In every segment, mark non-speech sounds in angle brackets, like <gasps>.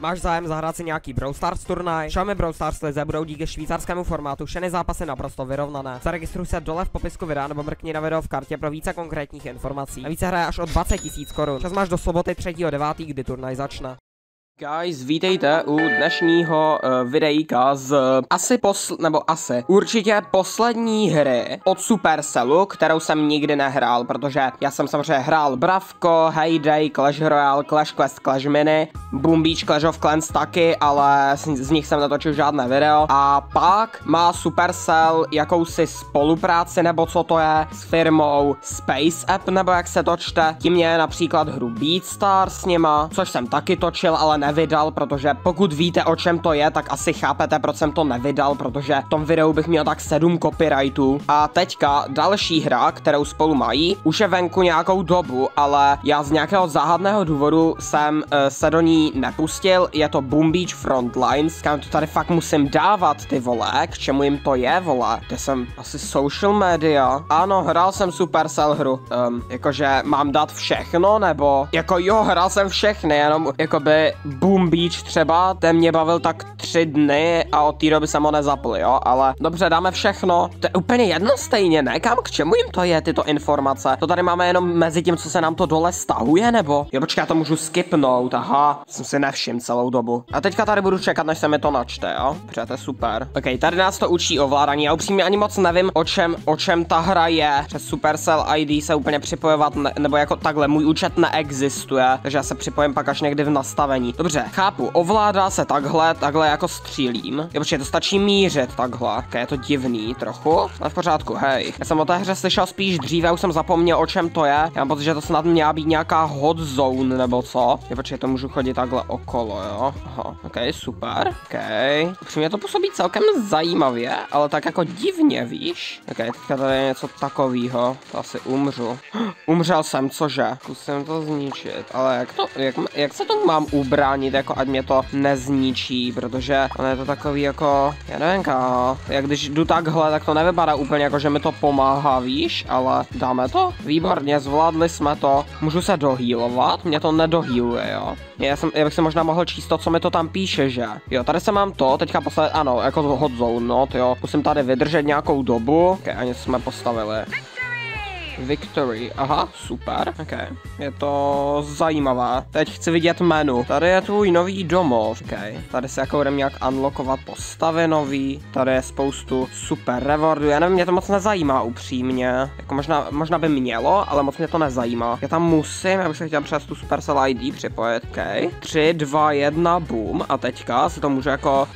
Máš zájem zahrát si nějaký Brawl Stars turnaj? Xiaomi Brawl Stars lize budou díky švýcarskému formátu všechny zápasy naprosto vyrovnané. Zaregistruj se dole v popisku videa nebo mrkni na video v kartě pro více konkrétních informací. Navíc hraje až o 20 000 korun. Čas máš do soboty 3.9., kdy turnaj začne. Guys, vítejte u dnešního uh, videjka z uh, asi posl... nebo asi určitě poslední hry od Supercellu, kterou jsem nikdy nehrál, protože já jsem samozřejmě hrál Bravko, Heyday, Clash Royale, Clash Quest, Clash Mini, Boom Beach, Clash of Clans taky, ale z, z nich jsem natočil žádné video. A pak má Supercell jakousi spolupráci, nebo co to je, s firmou Space App, nebo jak se to čte. Tím je například hru BeatStars s nima, což jsem taky točil, ale ne nevydal, protože pokud víte o čem to je, tak asi chápete, proč jsem to nevydal, protože v tom videu bych měl tak 7 copyrightů. A teďka další hra, kterou spolu mají, už je venku nějakou dobu, ale já z nějakého záhadného důvodu jsem uh, se do ní nepustil, je to Boom Beach Frontlines, kam to tady fakt musím dávat ty vole, k čemu jim to je vole, kde jsem? Asi social media, ano, hrál jsem Supercell hru, um, jakože mám dát všechno, nebo? Jako jo, hrál jsem všechny, jenom jakoby Boom Beach třeba, ten mě bavil tak tři dny a od té doby jsem ho nezapl, jo, ale dobře, dáme všechno. To je úplně jedno stejně, ne? Kam k čemu jim to je, tyto informace? To tady máme jenom mezi tím, co se nám to dole stahuje, nebo? Jo, počkej, já to můžu skipnout, aha, jsem si nevšiml celou dobu. A teďka tady budu čekat, než se mi to načte, jo? Protože to je super. Ok, tady nás to učí ovládání, já upřímně ani moc nevím, o čem, o čem ta hra je. Přes Supercell ID se úplně připojovat, ne, nebo jako takhle, můj účet neexistuje, takže já se připojím pak až někdy v nastavení. Dobře, chápu, ovládá se takhle, takhle jako střílím. Jo, protože to stačí mířit takhle. Okay, je to divný trochu, ale v pořádku, hej. Já jsem o té hře slyšel spíš dříve, už jsem zapomněl, o čem to je. Já mám pocit, že to snad měla být nějaká hot zone nebo co. Jo, počkej, to můžu chodit takhle okolo, jo. Aha, ok, super, ok. Upřímně to působí celkem zajímavě, ale tak jako divně, víš. Ok, teďka tady je něco takového, to asi umřu. <gasps> Umřel jsem, cože? Zkusím to zničit, ale jak to, jak, jak se to mám ubránit, jako ať mě to nezničí, protože ono je to takový jako, já nevím káho, jak když jdu takhle, tak to nevypadá úplně jako, že mi to pomáhá, víš, ale dáme to? Výborně, zvládli jsme to, můžu se dohýlovat, mě to nedohýluje, jo. Já, jsem, já bych si možná mohl číst to, co mi to tam píše, že? Jo, tady se mám to, teďka postavit, ano, jako hot zone, no, jo, musím tady vydržet nějakou dobu, ok, ani jsme postavili. Victory, aha, super, ok. Je to zajímavé. Teď chci vidět menu. Tady je tvůj nový domov, ok. Tady se jako budeme nějak unlockovat postavy nový. Tady je spoustu super rewardů, já nevím, mě to moc nezajímá upřímně. Jako možná, možná by mělo, ale moc mě to nezajímá. Já tam musím, já bych se chtěl přes tu Supercell ID připojit, ok. 3, 2, 1, boom. A teďka se to může jako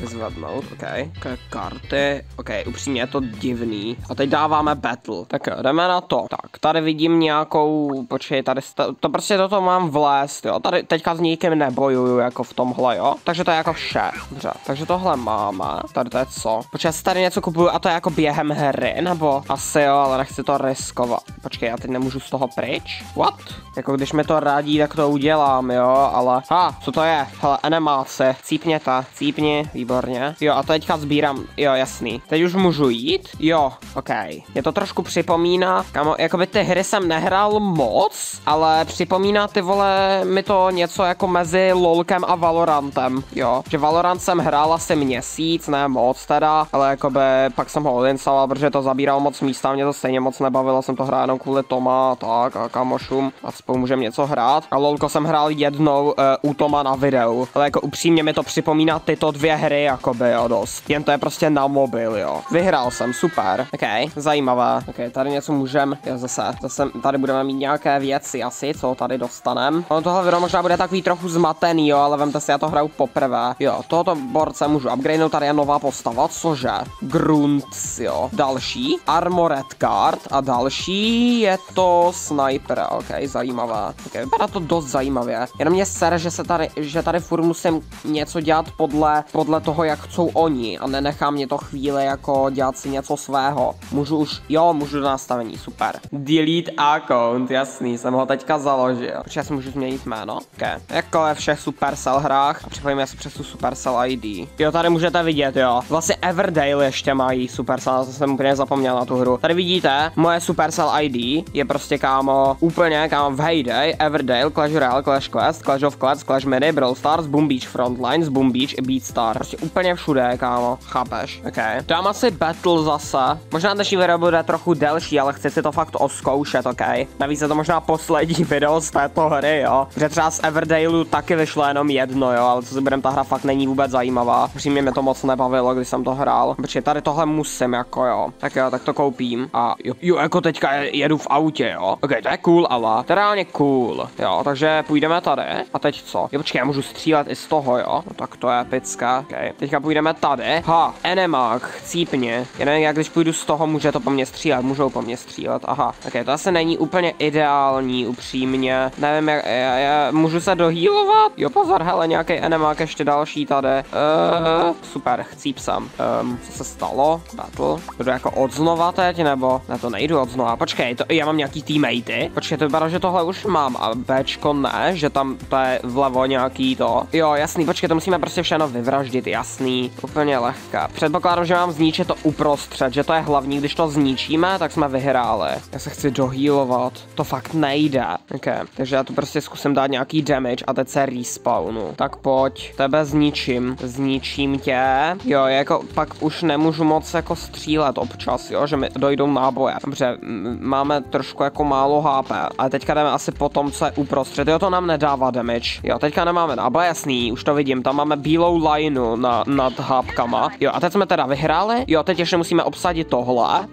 Vyzvednout, ok. okay. Karty, ok, upřímně je to divný. A teď dáváme battle. Tak jo, jdeme na to. Tak, tady vidím nějakou, počkej, tady, to prostě toto mám vlézt, jo. Tady teďka s nikým nebojuju, jako v tomhle, jo. Takže to je jako vše. Dobře, takže tohle máme. Tady to je co? Počkej, já tady něco kupuju a to je jako během hry, nebo? Asi jo, ale nechci to riskovat. Počkej, já teď nemůžu z toho pryč? What? Jako když mi to radí, tak to udělám, jo, ale... Ha, co to je? Hele, animace. Cípněte, cípni, výborně výborně. Jo, a teďka sbírám, jo, jasný. Teď už můžu jít? Jo, ok. Je to trošku připomíná, kamo, jakoby ty hry jsem nehrál moc, ale připomíná ty vole mi to něco jako mezi LOLkem a Valorantem, jo. Že Valorant jsem hrál asi měsíc, ne moc teda, ale jakoby pak jsem ho odinstaloval, protože to zabíralo moc místa, mě to stejně moc nebavilo, jsem to hrál jenom kvůli Toma, tak a kamošům a spolu můžeme něco hrát. A LOLko jsem hrál jednou uh, u Toma na videu, ale jako upřímně mi to připomíná tyto dvě hry, jakoby, jo, dost. Jen to je prostě na mobil, jo. Vyhrál jsem, super. Ok, zajímavé. Ok, tady něco můžem, jo, zase, zase tady budeme mít nějaké věci asi, co tady dostanem. Ono tohle video možná bude takový trochu zmatený, jo, ale vemte si, já to hraju poprvé. Jo, tohoto borce můžu upgradenout, tady je nová postava, cože? Grunts, jo. Další, Armored Card a další je to Sniper, ok, zajímavé. Ok, vypadá to dost zajímavě. Jenom mě ser, že se tady, že tady furt musím něco dělat podle, podle podle toho, jak chcou oni a nenechá mě to chvíli jako dělat si něco svého. Můžu už, jo, můžu do nastavení, super. Delete account, jasný, jsem ho teďka založil. Protože já si můžu změnit jméno. Ok. Jako ve všech Supercell hrách a připojíme si přes tu Supercell ID. Jo, tady můžete vidět, jo. Vlastně Everdale ještě mají Supercell, to jsem úplně zapomněl na tu hru. Tady vidíte, moje Supercell ID je prostě kámo úplně kámo v Heyday, Everdale, Clash Royale, Clash Quest, Clash of Clans, Clash Mini, Brawl Stars, Boom Beach Frontlines, Boom Beach i Beatstar. Prostě úplně všude, kámo, chápeš? Ok. Dám asi Battle zase. Možná dnešní video bude trochu delší, ale chci si to fakt oskoušet, ok? Navíc je to možná poslední <laughs> video z této hry, jo? Protože třeba z Everdaleu taky vyšlo jenom jedno, jo? Ale co si budem, ta hra fakt není vůbec zajímavá. Přímě mě to moc nebavilo, když jsem to hrál. Protože tady tohle musím, jako jo. Tak jo, tak to koupím. A jo, jo jako teďka jedu v autě, jo? Ok, to je cool, ale to je reálně cool, jo? Takže půjdeme tady. A teď co? Jo, počkej, já můžu střílet i z toho, jo? No tak to je epická. Ok, teďka půjdeme tady. Ha, enemák, chcípně. Já nevím, jak když půjdu z toho, může to po mně střílet, můžou po mně střílet. Aha, ok, to asi není úplně ideální, upřímně. Nevím, jak, já, já, můžu se dohýlovat? Jo, pozor, hele, nějaký enemák ještě další tady. Uh, super, chcíp jsem. Um, co se stalo? Battle. Jdu jako odznova teď, nebo? Ne, to nejdu odznova. Počkej, to, já mám nějaký teammatey. Počkej, to vypadá, že tohle už mám a Bčko ne, že tam to je vlevo nějaký to. Jo, jasný, počkej, to musíme prostě všechno vyvraždit, jasný. Úplně lehké. Předpokládám, že mám zničit to uprostřed, že to je hlavní, když to zničíme, tak jsme vyhráli. Já se chci dohýlovat. To fakt nejde. Ok, takže já tu prostě zkusím dát nějaký damage a teď se respawnu. Tak pojď, tebe zničím. Zničím tě. Jo, jako pak už nemůžu moc jako střílet občas, jo, že mi dojdou náboje. Dobře, máme trošku jako málo HP, ale teďka jdeme asi po tom, co je uprostřed. Jo, to nám nedává damage. Jo, teďka nemáme náboje, jasný, už to vidím, tam máme bílou lineu na, nad hápkama. Jo, a teď jsme teda vyhráli. Jo, teď ještě musíme obsadit tohle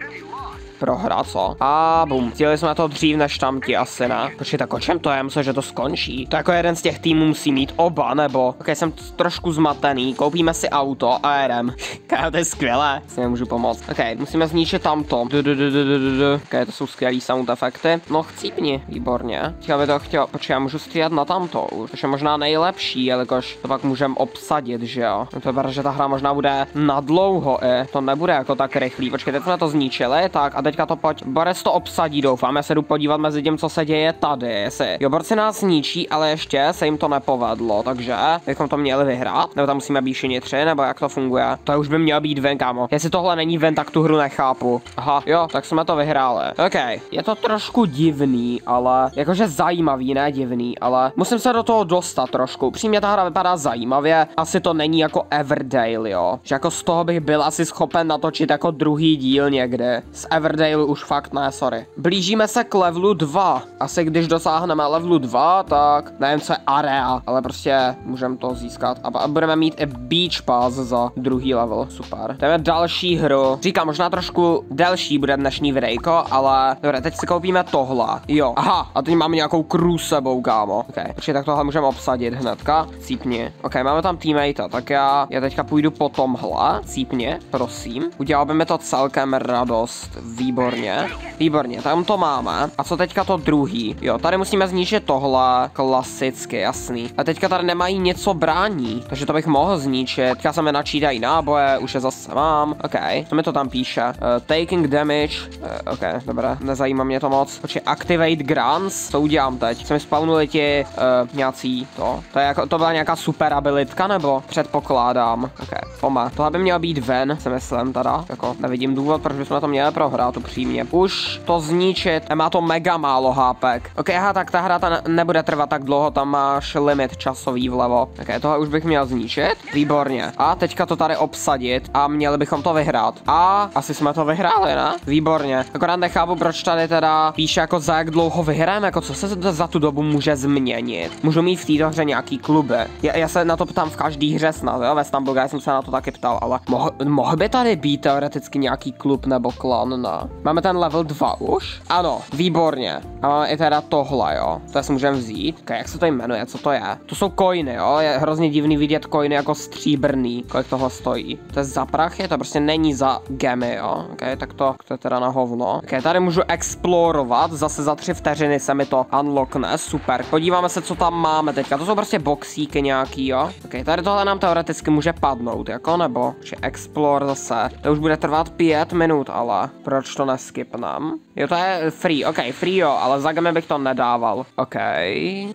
prohra, co? A bum, chtěli jsme to dřív než tam ti asi ne. Počkej, tak o čem to je? Myslím, že to skončí. To jako jeden z těch týmů musí mít oba, nebo? Ok, jsem trošku zmatený, koupíme si auto a jedem. <laughs> Kájo, to je skvělé. Si nemůžu pomoct. Ok, musíme zničit tamto. Ok, to jsou skvělý sound efekty. No chcípni, výborně. Já by to chtěl, počkej, já můžu střílet na tamto. To je možná nejlepší, jelikož to pak můžeme obsadit, že jo. No to je že ta hra možná bude na dlouho, i. To nebude jako tak rychlý. Počkej, teď jsme to zničili, tak a teďka to pojď. Boris to obsadí, doufám. Já se jdu podívat mezi tím, co se děje tady. Jestli jo, borci nás ničí, ale ještě se jim to nepovedlo, takže bychom to měli vyhrát. Nebo tam musíme být všichni tři, nebo jak to funguje. To už by měl být ven, kámo. Jestli tohle není ven, tak tu hru nechápu. Aha, jo, tak jsme to vyhráli. OK, je to trošku divný, ale jakože zajímavý, ne divný, ale musím se do toho dostat trošku. Přímě ta hra vypadá zajímavě. Asi to není jako Everdale, jo. Že jako z toho bych byl asi schopen natočit jako druhý díl někde. Z Everdale Everdale už fakt ne, sorry. Blížíme se k levelu 2. Asi když dosáhneme levelu 2, tak nevím, co je area, ale prostě můžeme to získat. A budeme mít i Beach Pass za druhý level, super. Jdeme další hru. Říkám, možná trošku delší bude dnešní videjko, ale dobře, teď si koupíme tohle. Jo, aha, a teď máme nějakou crew sebou, kámo. Ok, takže tak tohle můžeme obsadit hnedka. Cípni. Ok, máme tam teammate, tak já, já teďka půjdu po tomhle. Cípně, prosím. Udělal by mi to celkem radost. Výborně Výborně. Výborně, tam to máme. A co teďka to druhý? Jo, tady musíme zničit tohle. Klasicky, jasný. A teďka tady nemají něco brání, takže to bych mohl zničit. Teďka se mi načítají náboje, už je zase mám. OK, co mi to tam píše? Uh, taking damage. Uh, OK, dobré, nezajímá mě to moc. Počkej, activate grants, co udělám teď? Jsme spawnuli ti uh, nějací to. To, je jako, to byla nějaká super abilitka, nebo? Předpokládám. OK, poma. Tohle by mělo být ven, si myslím teda. Jako, nevidím důvod, proč bychom to měli prohrát upřímně. Už to zničit, má to mega málo hápek. Ok, aha, tak ta hra ta ne nebude trvat tak dlouho, tam máš limit časový vlevo. Ok, tohle už bych měl zničit. Výborně. A teďka to tady obsadit a měli bychom to vyhrát. A asi jsme to vyhráli, ne? Výborně. Akorát nechápu, proč tady teda píše jako za jak dlouho vyhrajeme, jako co se za tu dobu může změnit. Můžu mít v této hře nějaký kluby. Já, já, se na to ptám v každý hře snad, jo? Ve Stumble jsem se na to taky ptal, ale mohl, mohl by tady být teoreticky nějaký klub nebo klan, ne? Máme ten level 2 už? Ano, výborně. A máme i teda tohle, jo. To si můžeme vzít. Okay, jak se to jmenuje, co to je? To jsou coiny, jo. Je hrozně divný vidět coiny jako stříbrný, kolik toho stojí. To je za prachy, to prostě není za gemy, jo. Okay, tak to, to je teda na hovno. Okay, tady můžu explorovat, zase za tři vteřiny se mi to unlockne, super. Podíváme se, co tam máme teďka. To jsou prostě boxíky nějaký, jo. Okay, tady tohle nám teoreticky může padnout, jako nebo? Že explore zase. To už bude trvat pět minut, ale proč to neskipnám? Jo, to je free, ok, free jo, ale za game bych to nedával. Ok,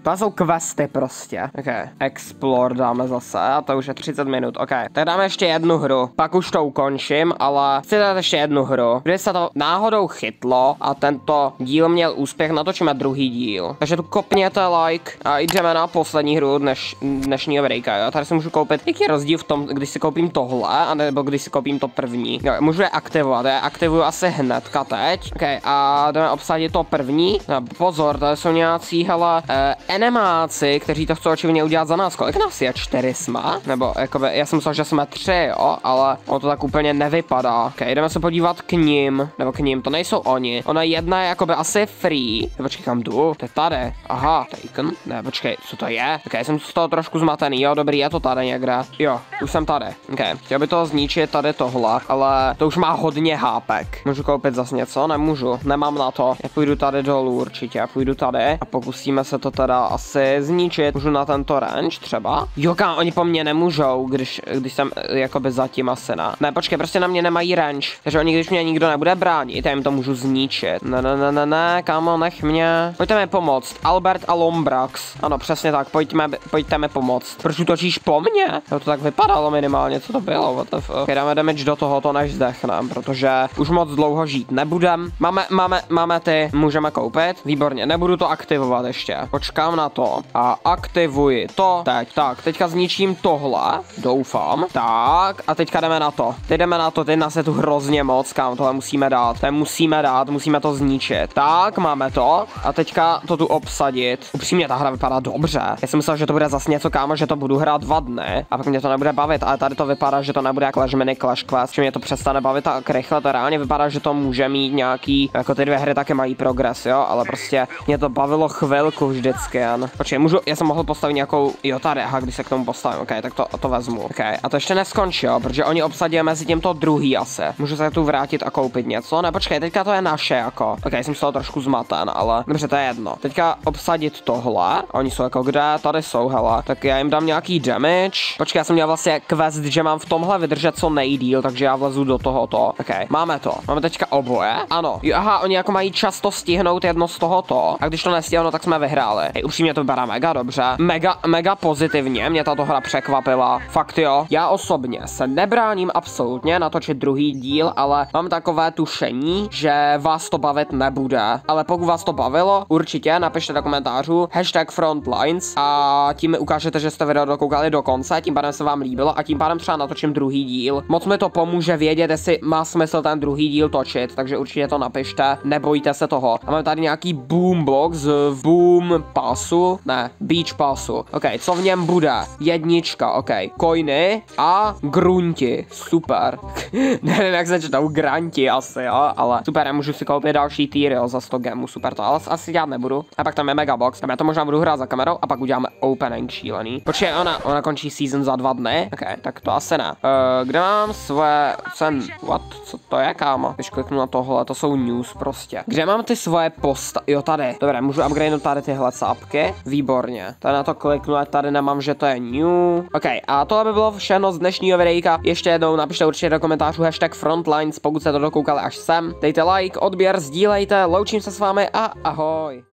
to jsou questy prostě. Ok, explore dáme zase a to už je 30 minut, ok. Tak dáme ještě jednu hru, pak už to ukončím, ale chci dát ještě jednu hru. Když se to náhodou chytlo a tento díl měl úspěch, natočíme druhý díl. Takže tu kopněte like a jdeme na poslední hru dneš, dnešního videjka, jo. Tady si můžu koupit, jaký je rozdíl v tom, když si koupím tohle, anebo když si koupím to první. Jo, můžu je aktivovat, já aktivuju asi hnedka teď. Ok, a jdeme obsadit to první. No, pozor, tady jsou nějací, hele, eh, enemáci, kteří to chcou očividně udělat za nás. Kolik nás je? Čtyři jsme? Nebo, jakoby, já jsem myslel, že jsme tři, jo, ale ono to tak úplně nevypadá. Ok, jdeme se podívat k ním, nebo k ním, to nejsou oni. Ona jedna je jakoby asi free. Počkej, kam jdu? To je tady. Aha, taken? Ne, počkej, co to je? Ok, jsem z toho trošku zmatený, jo, dobrý, je to tady někde. Jo, už jsem tady. Ok, chtěl by to zničit tady tohle, ale to už má hodně hápek. Můžu koupit zase něco? Nemůžu, nemám na to. Já půjdu tady dolů určitě, já půjdu tady a pokusíme se to teda asi zničit. Můžu na tento range třeba? Jo, kam, oni po mně nemůžou, když, když jsem eh, jakoby zatím asi na. Ne, počkej, prostě na mě nemají range. Takže oni, když mě nikdo nebude bránit, já jim to můžu zničit. Ne, ne, ne, ne, ne, kámo, nech mě. Pojďte mi pomoct. Albert a Lombrax. Ano, přesně tak, pojďme, pojďte mi pomoct. Proč utočíš po mně? Jo, to tak vypadalo minimálně, co to bylo, what the fuck. Okay, dáme damage do tohoto, než zdechnem, protože už moc dlouho žít nebudem. Máme, máme, máme ty, můžeme koupit. Výborně, nebudu to aktivovat ještě. Počkám na to a aktivuji to teď. Tak, teďka zničím tohle, doufám. Tak, a teďka jdeme na to. Teď jdeme na to, teď nás je tu hrozně moc, kam tohle musíme dát. To musíme dát, musíme to zničit. Tak, máme to. A teďka to tu obsadit. Upřímně ta hra vypadá dobře. Já jsem myslel, že to bude zase něco, kámo, že to budu hrát dva dny a pak mě to nebude bavit, ale tady to vypadá, že to nebude Mini Clash Quest, že mě to přestane bavit tak rychle, to reálně vypadá, že to může mít nějaký, jako ty dvě hry taky mají progres, jo, ale prostě mě to bavilo chvilku vždycky, jen. Počkej, můžu, já jsem mohl postavit nějakou, jo tady, aha, když se k tomu postavím, ok, tak to, to vezmu, ok, a to ještě neskončilo, protože oni obsadili mezi tím to druhý asi. Můžu se tu vrátit a koupit něco, ne, počkej, teďka to je naše, jako, ok, jsem z toho trošku zmaten, ale dobře, to je jedno. Teďka obsadit tohle, oni jsou jako kde, tady jsou, hele, tak já jim dám nějaký damage. Počkej, já jsem měl vlastně quest, že mám v tomhle vydržet co nejdíl, takže já vlezu do tohoto. Ok, máme to. Máme teďka oboje. Ano, jo, aha, oni jako mají často stihnout jedno z tohoto. A když to nestihnou, tak jsme vyhráli. Hej, upřímně to vypadá mega dobře. Mega, mega pozitivně. Mě tato hra překvapila. Fakt jo. Já osobně se nebráním absolutně natočit druhý díl, ale mám takové tušení, že vás to bavit nebude. Ale pokud vás to bavilo, určitě napište do komentářů hashtag frontlines a tím mi ukážete, že jste video dokoukali do konce, tím pádem se vám líbilo a tím pádem třeba natočím druhý díl. Moc mi to pomůže vědět, jestli má smysl ten druhý díl točit, takže určitě to napište, nebojte se toho. A máme tady nějaký boombox z boom pasu, ne, beach pasu. Ok, co v něm bude? Jednička, ok, coiny a grunti, super. <laughs> Nevím, jak se čtou granti asi, jo, ale super, já můžu si koupit další týry, jo, za 100 gemů, super, to ale asi dělat nebudu. A pak tam je megabox, tam já to možná budu hrát za kamerou a pak uděláme opening šílený. Počkej, ona, ona končí season za dva dny, ok, tak to asi ne. Uh, kde mám své, cen, what, co to je, kámo? Když kliknu na tohle, to jsou news prostě. Kde mám ty svoje posta, jo tady, dobré, můžu upgradenout tady tyhle cápky, výborně. Tady na to kliknu a tady nemám, že to je new. Ok, a tohle by bylo všechno z dnešního videjka. Ještě jednou napište určitě do komentářů hashtag frontlines, pokud se to dokoukali až sem. Dejte like, odběr, sdílejte, loučím se s vámi a ahoj.